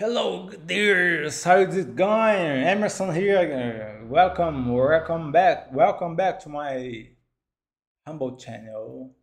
Hello, dears. How's it going? Emerson here. Uh, welcome, welcome back, welcome back to my humble channel.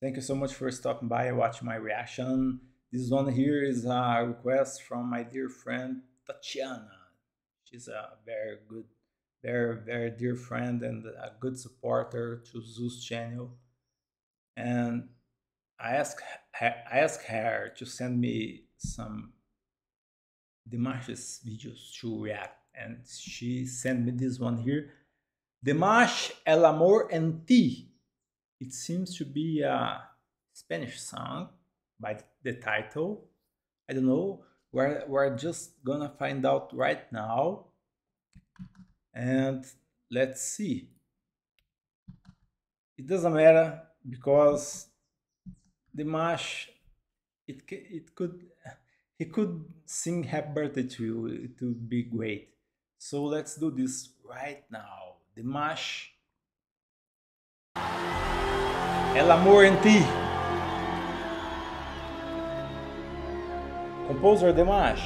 Thank you so much for stopping by and watching my reaction. This one here is a request from my dear friend Tatiana. She's a very good, very, very dear friend and a good supporter to Zeus channel. And I asked, I asked her to send me some Dimash's videos to react. And she sent me this one here. Dimash El Amor en Ti. It seems to be a Spanish song by the title. I don't know. We're, we're just gonna find out right now. And let's see. It doesn't matter because Dimash it, it could he could sing happy birthday to you it would be great. So let's do this right now. Dimash El Amor en Ti. Composer Dimash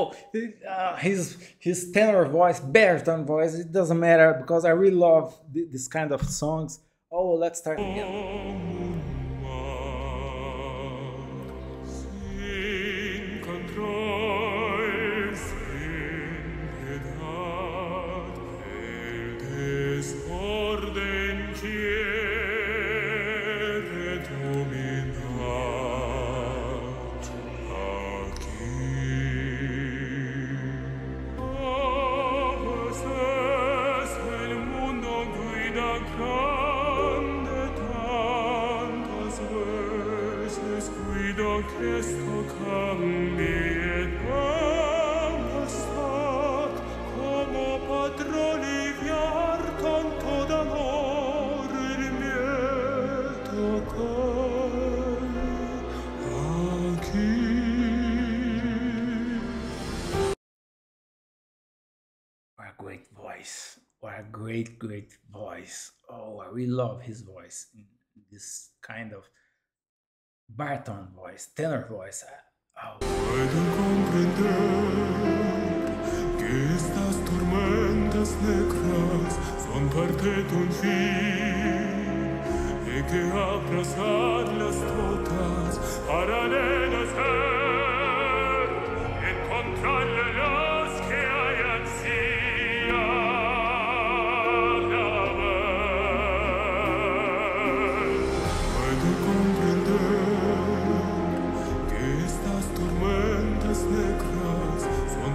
oh, uh, his his tenor voice, baritone voice, it doesn't matter because I really love th this kind of songs. Oh, let's start again. Great, great voice. Oh, I really love his voice. This kind of baritone voice, tenor voice. Oh. Estas tormentas negras son parte de un fin y que abrazarlas todas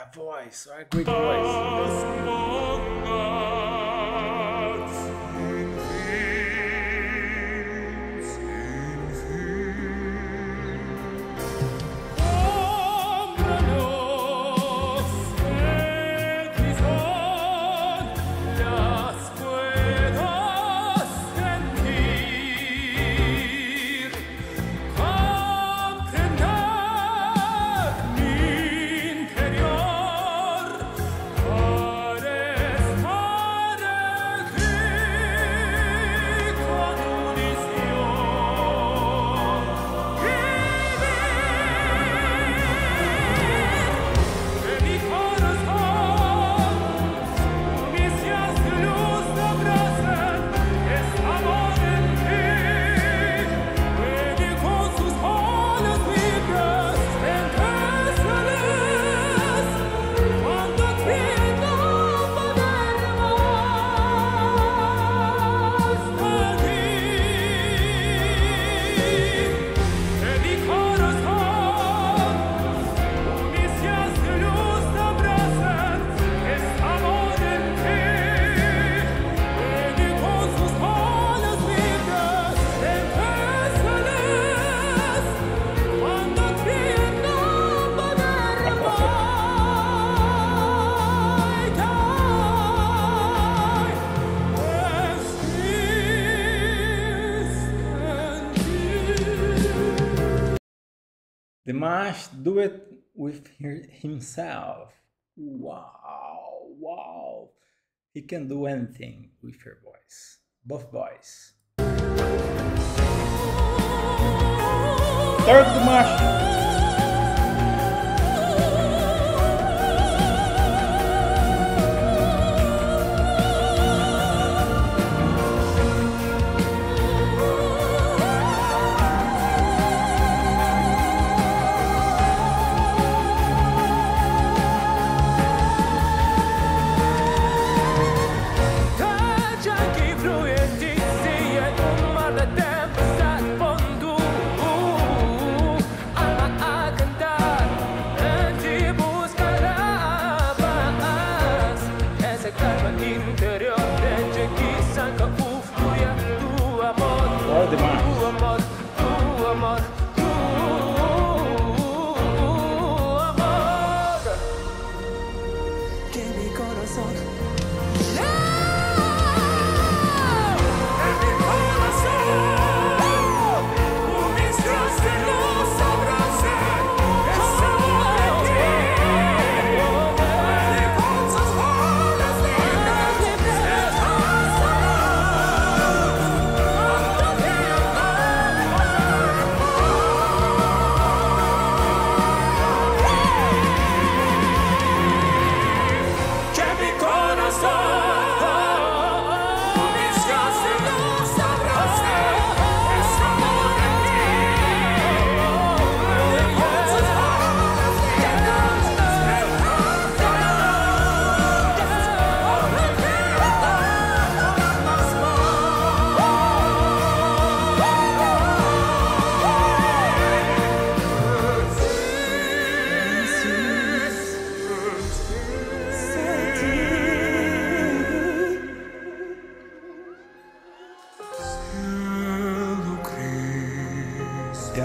a voice! A great voice! Dimash do it with himself. Wow, wow. He can do anything with your voice. Both voice. Third Dimash.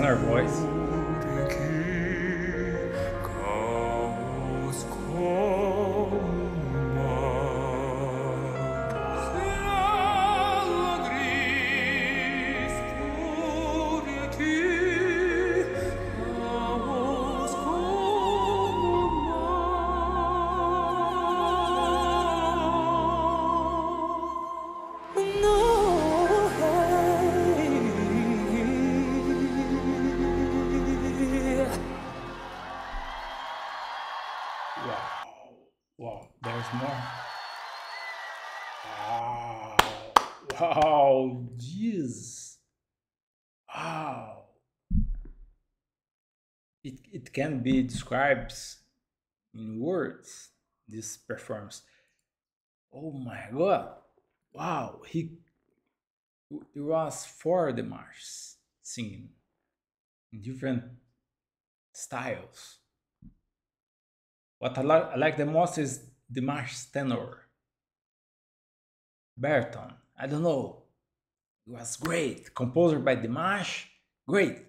Tenor voice. More. Wow. Wow. Jeez. Wow. It, it can be described in words, this performance. Oh my god. Wow. He it was for Dimash singing in different styles. What I like the most is Dimash tenor. Baritone, I don't know. It was great. Composer by Dimash, great.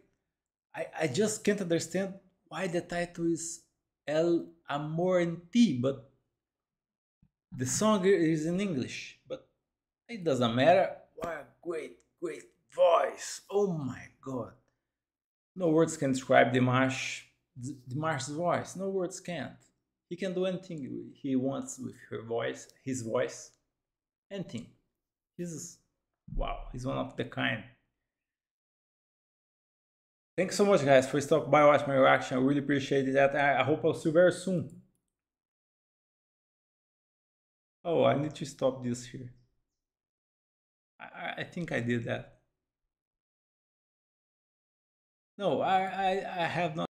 I, I just can't understand why the title is El Amor en Ti, but the song is in English. But it doesn't matter. What a great, great voice. Oh my god. No words can describe Dimash, Dimash's voice. No words can't. He can do anything he wants with her voice, his voice, anything. He's wow, he's one of the kind. Thanks so much, guys, for stopping by watching my reaction. I really appreciate that. I, I hope I'll see you very soon. Oh, I need to stop this here. I, I think I did that. No, I, I, I have not.